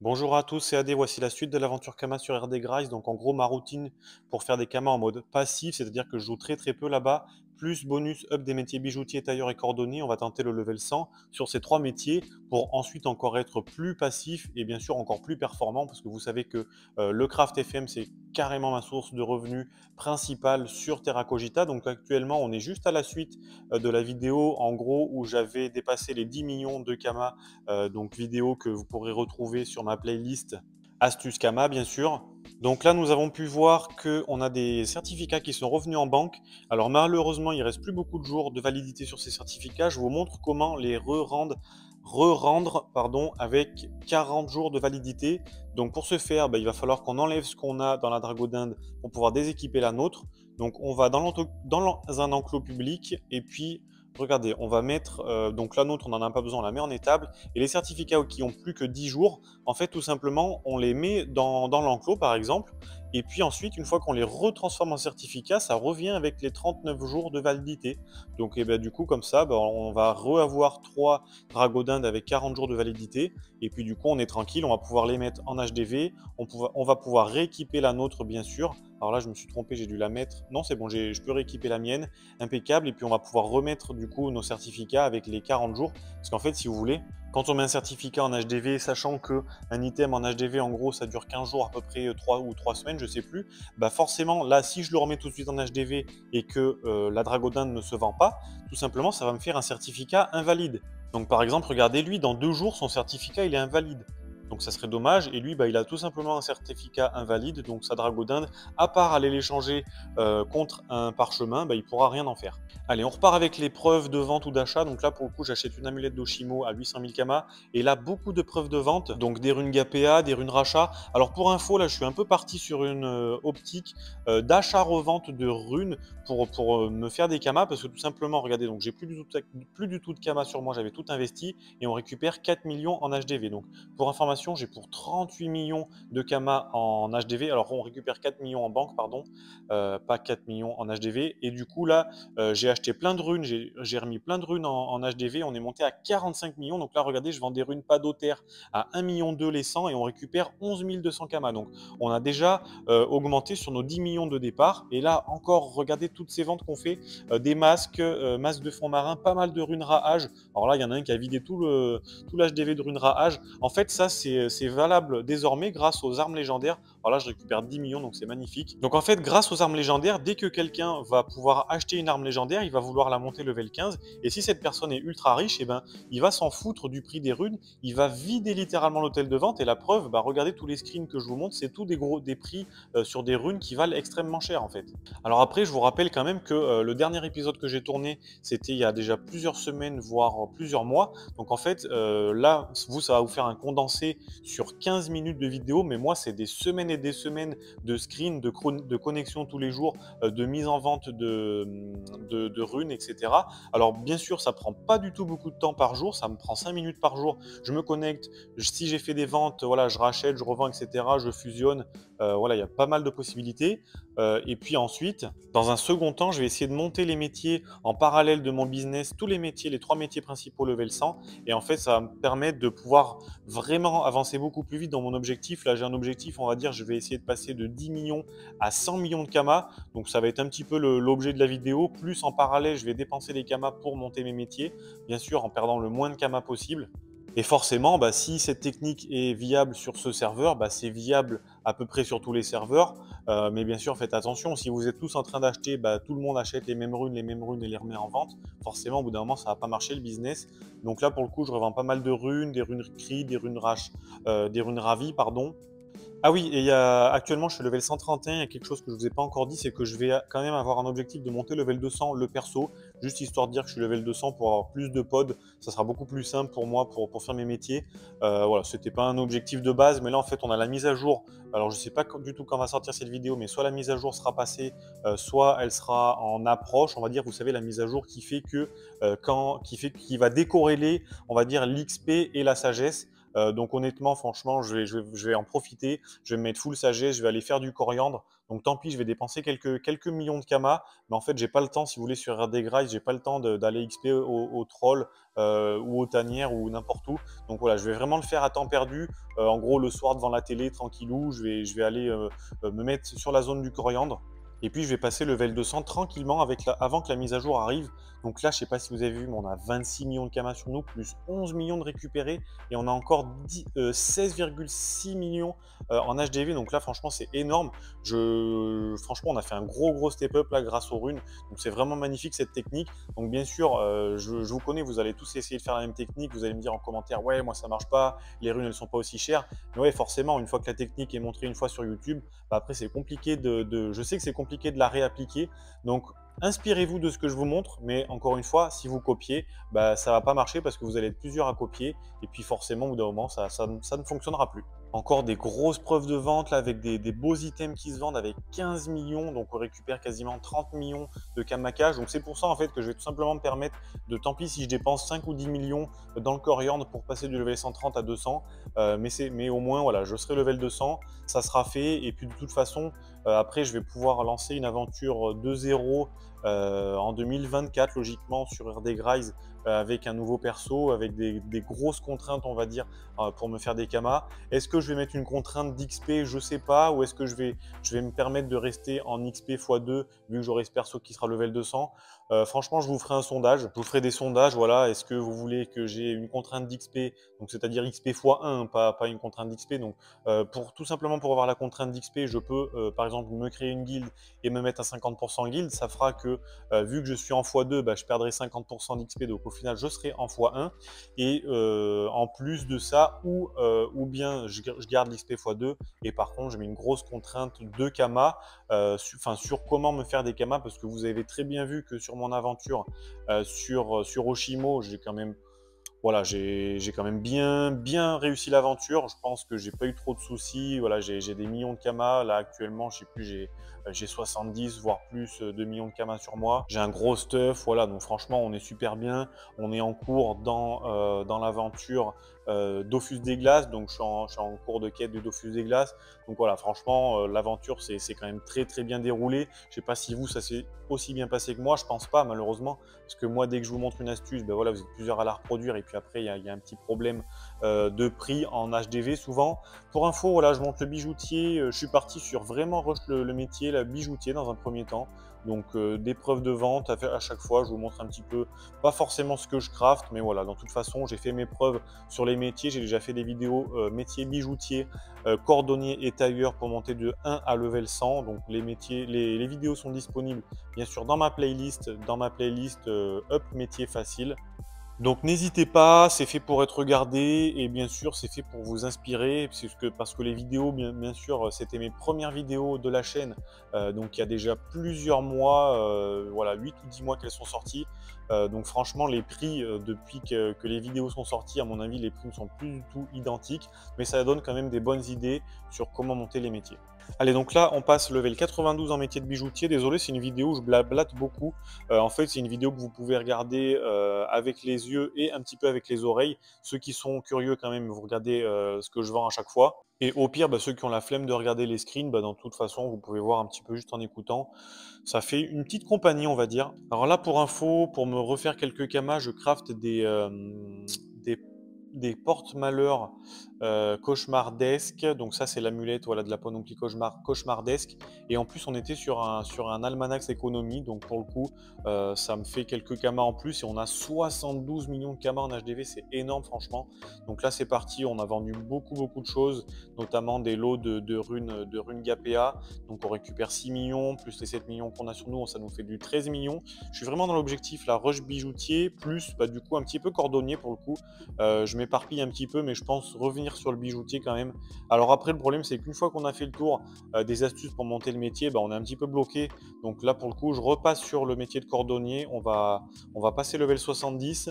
Bonjour à tous, c'est Adé. Voici la suite de l'aventure Kama sur RD Grice. Donc, en gros, ma routine pour faire des Kama en mode passif, c'est-à-dire que je joue très très peu là-bas, plus bonus up des métiers bijoutiers, tailleur et cordonnier. On va tenter le level 100 sur ces trois métiers pour ensuite encore être plus passif et bien sûr encore plus performant parce que vous savez que euh, le Craft FM, c'est carrément ma source de revenus principale sur Terra Cogita. Donc, actuellement, on est juste à la suite euh, de la vidéo en gros où j'avais dépassé les 10 millions de Kama. Euh, donc, vidéo que vous pourrez retrouver sur ma playlist Astuce Kama, bien sûr. Donc là, nous avons pu voir qu'on a des certificats qui sont revenus en banque. Alors malheureusement, il reste plus beaucoup de jours de validité sur ces certificats. Je vous montre comment les re-rendre avec 40 jours de validité. Donc pour ce faire, bah, il va falloir qu'on enlève ce qu'on a dans la Dragodinde pour pouvoir déséquiper la nôtre. Donc on va dans un enclos public et puis regardez, on va mettre, euh, donc la nôtre, on n'en a pas besoin, on la met en étable. Et les certificats qui ont plus que 10 jours, en fait, tout simplement, on les met dans, dans l'enclos, par exemple. Et puis ensuite, une fois qu'on les retransforme en certificat, ça revient avec les 39 jours de validité. Donc eh ben, du coup, comme ça, ben, on va re-avoir 3 dragodindes avec 40 jours de validité. Et puis du coup, on est tranquille, on va pouvoir les mettre en HDV. On, on va pouvoir rééquiper la nôtre, bien sûr. Alors là, je me suis trompé, j'ai dû la mettre. Non, c'est bon, je peux rééquiper la mienne. Impeccable. Et puis on va pouvoir remettre du coup nos certificats avec les 40 jours. Parce qu'en fait, si vous voulez, quand on met un certificat en HDV, sachant que un item en HDV, en gros, ça dure 15 jours, à peu près 3 ou 3 semaines, je sais plus, bah forcément, là, si je le remets tout de suite en HDV et que euh, la Dragodinde ne se vend pas, tout simplement, ça va me faire un certificat invalide. Donc par exemple, regardez lui, dans deux jours, son certificat, il est invalide. Donc ça serait dommage. Et lui, bah, il a tout simplement un certificat invalide, donc sa dragodinde, à part aller l'échanger euh, contre un parchemin, bah, il pourra rien en faire. Allez, on repart avec les preuves de vente ou d'achat. Donc là, pour le coup, j'achète une amulette d'Oshimo à 800 000 kama. Et là, beaucoup de preuves de vente, donc des runes GAPA, des runes rachat. Alors pour info, là, je suis un peu parti sur une euh, optique euh, d'achat-revente de runes pour, me faire des kamas, parce que tout simplement, regardez, donc j'ai plus du tout, plus du tout de kamas sur moi, j'avais tout investi, et on récupère 4 millions en HDV. Donc pour information, j'ai pour 38 millions de Kama en HDV. Alors, on récupère 4 millions en banque, pardon, euh, pas 4 millions en HDV. Et du coup, là, euh, j'ai acheté plein de runes, j'ai remis plein de runes en, HDV. On est monté à 45 millions. Donc là, regardez, je vends des runes pas d'otaire à 1 million 2 les 100 et on récupère 11 200 Kama. Donc, on a déjà euh, augmenté sur nos 10 millions de départ. Et là, encore, regardez toutes ces ventes qu'on fait des masques, masques de fond marin, pas mal de runes Raage. Alors là, il y en a un qui a vidé tout l'HDV tout de runes Raage. En fait, ça, c'est c'est valable désormais grâce aux armes légendaires. Alors là, je récupère 10 millions, donc c'est magnifique. Donc en fait, grâce aux armes légendaires, dès que quelqu'un va pouvoir acheter une arme légendaire, il va vouloir la monter level 15. Et si cette personne est ultra riche, eh ben, il va s'en foutre du prix des runes. Il va vider littéralement l'hôtel de vente. Et la preuve, bah, regardez tous les screens que je vous montre, c'est tout des gros des prix euh, sur des runes qui valent extrêmement cher en fait. Alors après, je vous rappelle quand même que euh, le dernier épisode que j'ai tourné, c'était il y a déjà plusieurs semaines, voire plusieurs mois. Donc en fait, euh, là, vous, ça va vous faire un condensé sur 15 minutes de vidéo, mais moi, c'est des semaines et des semaines de screen, de, connexion tous les jours, euh, de mise en vente de, de, runes, etc. Alors, bien sûr, ça prend pas du tout beaucoup de temps par jour, ça me prend 5 minutes par jour. Je me connecte, si j'ai fait des ventes, voilà, je rachète, je revends, etc. Je fusionne, euh, voilà, il y a pas mal de possibilités. Euh, et puis ensuite, dans un second temps, je vais essayer de monter les métiers en parallèle de mon business, tous les métiers, les trois métiers principaux level 100. Et en fait, ça va me permettre de pouvoir vraiment avancer beaucoup plus vite dans mon objectif. Là, j'ai un objectif, on va dire, je vais essayer de passer de 10 millions à 100 millions de kamas. Donc ça va être un petit peu l'objet de la vidéo. Plus en parallèle, je vais dépenser des kamas pour monter mes métiers. Bien sûr, en perdant le moins de kamas possible. Et forcément, bah, si cette technique est viable sur ce serveur, bah, c'est viable à peu près sur tous les serveurs. Euh, mais bien sûr, faites attention, si vous êtes tous en train d'acheter, bah, tout le monde achète les mêmes runes, les mêmes runes et les remet en vente. Forcément, au bout d'un moment, ça va pas marcher le business. Donc là, pour le coup, je revends pas mal de runes, des runes cri, des runes rash, euh, des runes ravis, pardon. Ah oui, et y a, actuellement, je suis level 131. Il y a quelque chose que je ne vous ai pas encore dit, c'est que je vais quand même avoir un objectif de monter level 200 le perso, juste histoire de dire que je suis level 200 pour avoir plus de pods. Ça sera beaucoup plus simple pour moi pour, pour faire mes métiers. Euh, voilà, c'était pas un objectif de base, mais là, en fait, on a la mise à jour. Alors, je sais pas du tout quand va sortir cette vidéo, mais soit la mise à jour sera passée, euh, soit elle sera en approche. On va dire, vous savez, la mise à jour qui fait que euh, quand, qui qui va décorréler, on va dire, l'XP et la sagesse. Donc honnêtement, franchement, je vais, je, en profiter. Je vais me mettre full sagesse, je vais aller faire du coriandre. Donc tant pis, je vais dépenser quelques, millions de kamas, mais en fait, j'ai pas le temps, si vous voulez, sur RD Grice, j'ai pas le temps d'aller XP au, troll ou aux tanières ou n'importe où. Donc voilà, je vais vraiment le faire à temps perdu. en gros, le soir devant la télé, tranquillou, je vais, je vais aller me mettre sur la zone du coriandre. Et puis je vais passer level 200 tranquillement avec avant que la mise à jour arrive. Donc là, je ne sais pas si vous avez vu, mais on a 26 millions de kamas sur nous, plus 11 millions de récupérés. Et on a encore 16,6 euh, millions euh, en HDV. Donc là, franchement, c'est énorme. Je, franchement, on a fait un gros, gros step-up là grâce aux runes. Donc c'est vraiment magnifique cette technique. Donc bien sûr, euh, je, vous connais, vous allez tous essayer de faire la même technique. Vous allez me dire en commentaire, ouais, moi ça marche pas, les runes elles sont pas aussi chères. Mais ouais, forcément, une fois que la technique est montrée une fois sur YouTube, bah, après c'est compliqué de, de, Je sais que c'est compliqué de la réappliquer. Donc Inspirez-vous de ce que je vous montre, mais encore une fois, si vous copiez, bah, ça ne va pas marcher parce que vous allez être plusieurs à copier, et puis forcément, au bout d'un moment, ça, ça, ne fonctionnera plus. Encore des grosses preuves de vente là, avec des, beaux items qui se vendent avec 15 millions, donc on récupère quasiment 30 millions de kamakage. Donc c'est pour ça en fait que je vais tout simplement me permettre de, tant pis si je dépense 5 ou 10 millions dans le coriandre pour passer du level 130 à 200, euh, mais, mais au moins voilà, je serai level 200, ça sera fait, et puis de toute façon, euh, après je vais pouvoir lancer une aventure 2-0 euh, en 2024, logiquement, sur RD Grise, avec un nouveau perso, avec des, grosses contraintes, on va dire, euh, pour me faire des kamas. Est-ce que je vais mettre une contrainte d'XP Je sais pas. Ou est-ce que je vais, je vais me permettre de rester en XP x2, vu que j'aurai ce perso qui sera level 200 Franchement, je vous ferai un sondage. Je vous ferai des sondages. Voilà. Est-ce que vous voulez que j'ai une contrainte d'XP Donc, c'est-à-dire XP x1, pas, pas une contrainte d'XP. Donc, pour, tout simplement pour avoir la contrainte d'XP, je peux, par exemple, me créer une guilde et me mettre à 50% guilde. Ça fera que euh, vu que je suis en x2, bah, je perdrai 50% d'XP, donc au final, je serai en x1. Et euh, en plus de ça, ou, euh, bien je, garde l'XP x2, et par contre, je mets une grosse contrainte de Kama, enfin sur comment me faire des Kama, parce que vous avez très bien vu que sur mon aventure sur, sur Oshimo, j'ai quand même voilà, j'ai quand même bien, bien réussi l'aventure. Je pense que j'ai pas eu trop de soucis. Voilà, j'ai des millions de kamas. Là, actuellement, je sais plus, j'ai 70, voire plus de millions de kamas sur moi. J'ai un gros stuff. Voilà, donc franchement, on est super bien. On est en cours dans, euh, dans l'aventure euh, Dofus des Glaces. Donc, je suis, en, cours de quête de Dofus des Glaces. Donc, voilà, franchement, euh, l'aventure, c'est quand même très, très bien déroulé. Je sais pas si vous, ça s'est aussi bien passé que moi. Je pense pas, malheureusement. Parce que moi, dès que je vous montre une astuce, ben voilà, vous êtes plusieurs à la reproduire. Et puis après, il y, a un petit problème euh, de prix en HDV souvent. Pour info, voilà, je montre le bijoutier. je suis parti sur vraiment rush le, le métier, bijoutier dans un premier temps. Donc euh, des preuves de vente à, faire à chaque fois, je vous montre un petit peu, pas forcément ce que je craft, mais voilà, dans toute façon, j'ai fait mes preuves sur les métiers, j'ai déjà fait des vidéos euh, métiers bijoutier, euh, cordonnier et tailleur pour monter de 1 à level 100. Donc les métiers, les vidéos sont disponibles bien sûr dans ma playlist, dans ma playlist Up métier facile. Donc n'hésitez pas, c'est fait pour être regardé et bien sûr c'est fait pour vous inspirer parce que, les vidéos, bien, sûr, c'était mes premières vidéos de la chaîne, euh, donc il y a déjà plusieurs mois, euh, voilà 8 ou 10 mois qu'elles sont sorties. Euh, donc franchement les prix depuis que, que, les vidéos sont sorties, à mon avis les prix ne sont plus du tout identiques, mais ça donne quand même des bonnes idées sur comment monter les métiers. Allez, donc là, on passe level 92 en métier de bijoutier. Désolé, c'est une vidéo où je blablate beaucoup. Euh, en fait, c'est une vidéo que vous pouvez regarder euh, avec les yeux et un petit peu avec les oreilles. Ceux qui sont curieux quand même, vous regardez euh, ce que je vends à chaque fois. Et au pire, bah, ceux qui ont la flemme de regarder les screens, bah, dans toute façon, vous pouvez voir un petit peu juste en écoutant. Ça fait une petite compagnie, on va dire. Alors là, pour info, pour me refaire quelques kamas, je craft des, des porte-malheurs euh, cauchemardesques. Donc ça, c'est l'amulette voilà, de la panoplie cauchemar cauchemardesque. Et en plus, on était sur un, sur un almanax économie. Donc pour le coup, euh, ça me fait quelques kamas en plus. Et on a 72 millions de kamas en HDV. C'est énorme, franchement. Donc là, c'est parti. On a vendu beaucoup, beaucoup de choses, notamment des lots de, runes, de runes GAPA. Donc on récupère 6 millions, plus les 7 millions qu'on a sur nous. Ça nous fait du 13 millions. Je suis vraiment dans l'objectif, la rush bijoutier, plus bah, du coup un petit peu cordonnier pour le coup. Euh, m'éparpille un petit peu, mais je pense revenir sur le bijoutier quand même. Alors après, le problème, c'est qu'une fois qu'on a fait le tour euh, des astuces pour monter le métier, bah, on est un petit peu bloqué. Donc là, pour le coup, je repasse sur le métier de cordonnier. On va, on va passer level 70.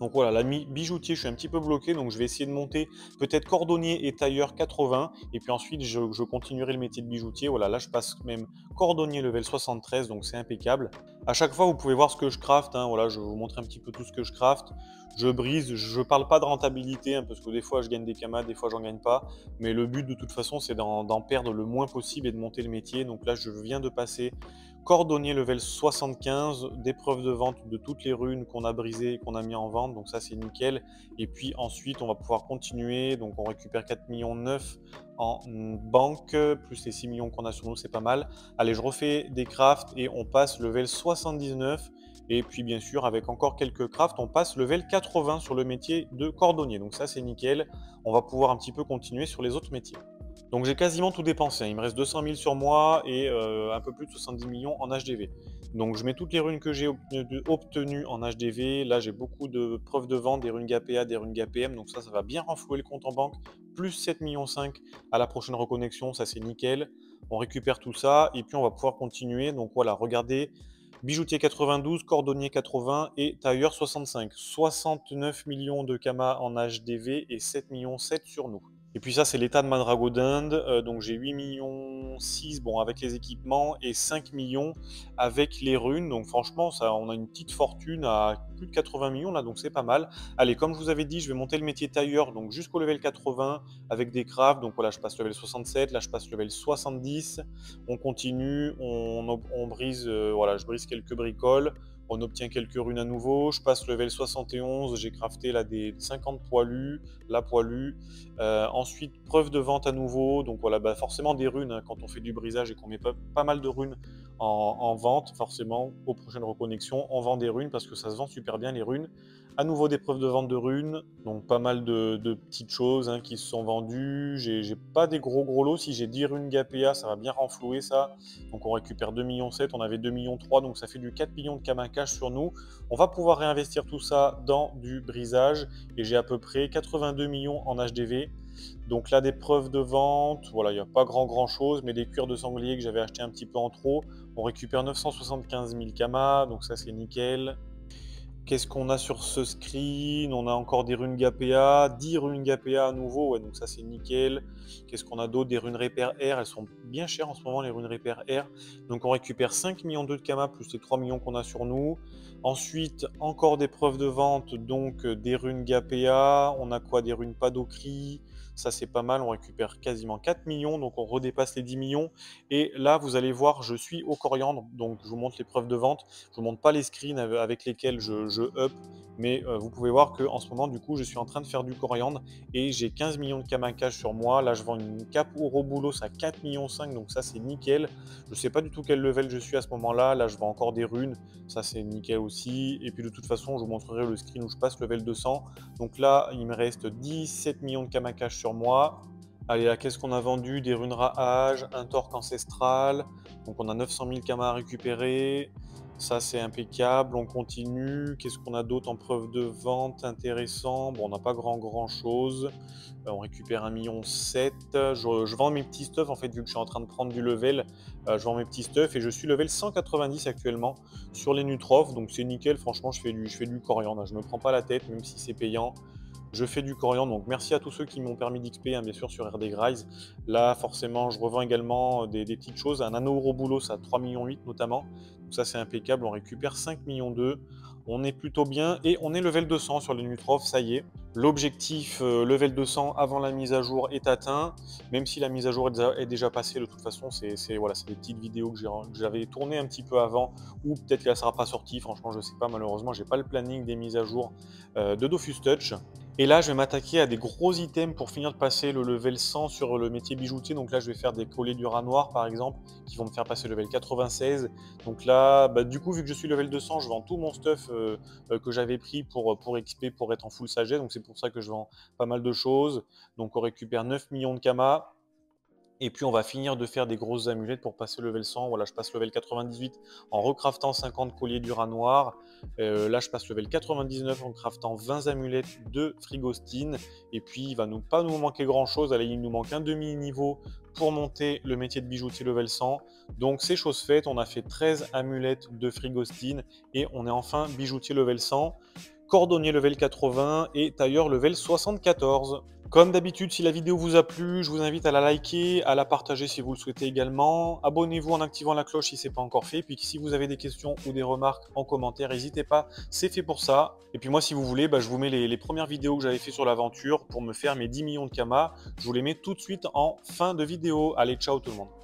Donc voilà, la bijoutier, je suis un petit peu bloqué, donc je vais essayer de monter peut-être cordonnier et tailleur 80, et puis ensuite je, continuerai le métier de bijoutier. Voilà, là je passe même cordonnier level 73, donc c'est impeccable. À chaque fois, vous pouvez voir ce que je craft. Hein. voilà, je vous montrer un petit peu tout ce que je craft. Je brise, je parle pas de rentabilité, hein, parce que des fois je gagne des camas, des fois j'en gagne pas. Mais le but de toute façon, c'est d'en perdre le moins possible et de monter le métier. Donc là, je viens de passer Cordonnier level 75, des preuves de vente de toutes les runes qu'on a brisées et qu'on a mis en vente, donc ça c'est nickel. Et puis ensuite on va pouvoir continuer, donc on récupère 4 millions 9 en banque, plus les 6 millions qu'on a sur nous, c'est pas mal. Allez, je refais des crafts et on passe level 79. Et puis bien sûr, avec encore quelques crafts, on passe level 80 sur le métier de cordonnier. Donc ça c'est nickel. On va pouvoir un petit peu continuer sur les autres métiers. Donc j'ai quasiment tout dépensé. Hein. Il me reste 200 000 sur moi et euh, un peu plus de 70 millions en HDV. Donc je mets toutes les runes que j'ai obtenues en HDV. Là j'ai beaucoup de preuves de vente, des runes GAPA, des runes GAPM. Donc ça, ça va bien renflouer le compte en banque. Plus 7 millions 5 à la prochaine reconnexion, ça c'est nickel. On récupère tout ça et puis on va pouvoir continuer. Donc voilà, regardez. Bijoutier 92, cordonnier 80 et tailleur 65. 69 millions de Kama en HDV et 7 millions 7 sur nous. Et puis ça, c'est l'état de Madrago d'Inde. Euh, donc j'ai 8 millions 6 bon, avec les équipements et 5 millions avec les runes. Donc franchement, ça, on a une petite fortune à plus de 80 millions là, donc c'est pas mal. Allez, comme je vous avais dit, je vais monter le métier tailleur jusqu'au level 80 avec des crafts. Donc voilà, je passe level 67, là je passe level 70. On continue, on, brise, euh, voilà, je brise quelques bricoles on obtient quelques runes à nouveau. Je passe level 71, j'ai crafté là des 50 poilus, la poilue. Euh, ensuite, preuve de vente à nouveau. Donc voilà, bah forcément des runes hein, quand on fait du brisage et qu'on met pas, mal de runes en, vente, forcément aux prochaines reconnexions, on vend des runes parce que ça se vend super bien les runes. À nouveau des preuves de vente de runes, donc pas mal de, petites choses hein, qui se sont vendues. J'ai pas des gros gros lots. Si j'ai 10 runes GAPA, ça va bien renflouer ça. Donc on récupère 2 millions 7, on avait 2 millions 3, donc ça fait du 4 millions de Kamakash sur nous. On va pouvoir réinvestir tout ça dans du brisage et j'ai à peu près 82 millions en HDV. Donc là, des preuves de vente, voilà, il n'y a pas grand grand chose, mais des cuirs de sanglier que j'avais acheté un petit peu en trop. On récupère 975 000 kamas, donc ça c'est nickel. Qu'est-ce qu'on a sur ce screen? On a encore des runes GAPA, 10 runes GAPA à nouveau, donc ça c'est nickel. Qu'est-ce qu'on a d'autre? Des runes Repair R, elles sont bien chères en ce moment les runes Repair R. Donc on récupère 5 millions de Kama plus les 3 millions qu'on a sur nous. Ensuite, encore des preuves de vente, donc des runes GAPA. On a quoi? Des runes Padokri, ça, c'est pas mal. On récupère quasiment 4 millions. Donc, on redépasse les 10 millions. Et là, vous allez voir, je suis au coriandre. Donc, je vous montre les preuves de vente. Je vous montre pas les screens avec lesquels je, je up. Mais euh, vous pouvez voir qu'en ce moment, du coup, je suis en train de faire du coriandre. Et j'ai 15 millions de cash sur moi. Là, je vends une cape Ourobolos à 4 millions 5. Donc, ça, c'est nickel. Je sais pas du tout quel level je suis à ce moment-là. Là, je vends encore des runes. Ça, c'est nickel aussi. Et puis, de toute façon, je vous montrerai le screen où je passe level 200. Donc là, il me reste 17 millions de cash sur moi. Allez, là, qu'est-ce qu'on a vendu? Des runes Rahage, un torque ancestral. Donc on a 900 000 kamas à récupérer. Ça, c'est impeccable. On continue. Qu'est-ce qu'on a d'autre en preuve de vente intéressant? Bon, on n'a pas grand grand chose. Euh, on récupère 1,7 million. Je, je, vends mes petits stuffs, en fait, vu que je suis en train de prendre du level. Euh, je vends mes petits stuffs et je suis level 190 actuellement sur les Nutrof. Donc c'est nickel. Franchement, je fais du, je fais du coriandre. Je me prends pas la tête, même si c'est payant. Je fais du coriandre, donc merci à tous ceux qui m'ont permis d'XP, hein, bien sûr, sur RD Grise. Là, forcément, je revends également des, petites choses. Un anneau boulot, ça 3 millions 8 notamment. Donc ça, c'est impeccable. On récupère 5 millions 2. On est plutôt bien et on est level 200 sur les Nutrof, ça y est. L'objectif euh, level 200 avant la mise à jour est atteint, même si la mise à jour est déjà, passée, de toute façon, c'est voilà, des petites vidéos que j'avais tournées un petit peu avant, ou peut-être qu'elle ne sera pas sortie, franchement je ne sais pas, malheureusement j'ai pas le planning des mises à jour euh, de Dofus Touch. Et là, je vais m'attaquer à des gros items pour finir de passer le level 100 sur le métier bijoutier. Donc là, je vais faire des collets du rat noir, par exemple, qui vont me faire passer le level 96. Donc là, bah, du coup, vu que je suis level 200, je vends tout mon stuff euh, que j'avais pris pour, pour XP, pour être en full sagesse. Donc c'est pour ça que je vends pas mal de choses. Donc on récupère 9 millions de Kama. Et puis on va finir de faire des grosses amulettes pour passer level 100. Voilà, je passe level 98 en recraftant 50 colliers du rat noir. Euh, là, je passe level 99 en craftant 20 amulettes de frigostine. Et puis, il va nous, pas nous manquer grand chose. Allez, il nous manque un demi-niveau pour monter le métier de bijoutier level 100. Donc, c'est chose faite. On a fait 13 amulettes de frigostine et on est enfin bijoutier level 100. Cordonnier level 80 et tailleur level 74. Comme d'habitude, si la vidéo vous a plu, je vous invite à la liker, à la partager si vous le souhaitez également. Abonnez-vous en activant la cloche si ce n'est pas encore fait. Puis si vous avez des questions ou des remarques en commentaire, n'hésitez pas, c'est fait pour ça. Et puis moi, si vous voulez, bah, je vous mets les, premières vidéos que j'avais fait sur l'aventure pour me faire mes 10 millions de kamas. Je vous les mets tout de suite en fin de vidéo. Allez, ciao tout le monde